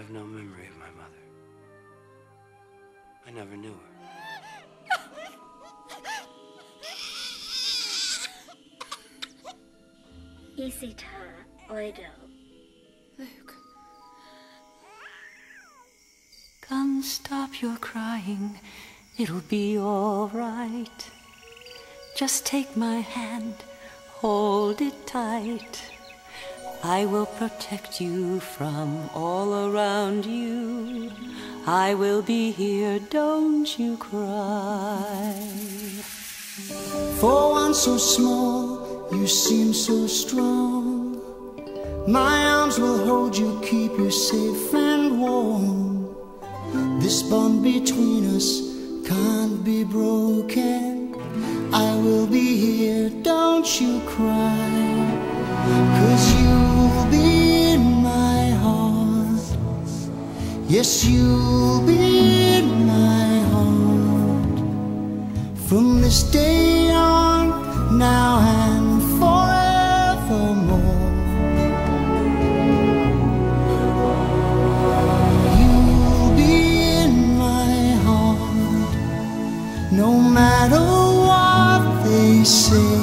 have no memory of my mother. I never knew her. Isita Oido. Luke. Come, stop your crying. It'll be all right. Just take my hand, hold it tight. I will protect you from all around you. I will be here, don't you cry. For one so small, you seem so strong. My arms will hold you, keep you safe and warm. This bond between us can't be broken. I will be here, don't you cry. Yes, you'll be in my heart. From this day on, now and forevermore. You'll be in my heart, no matter what they say.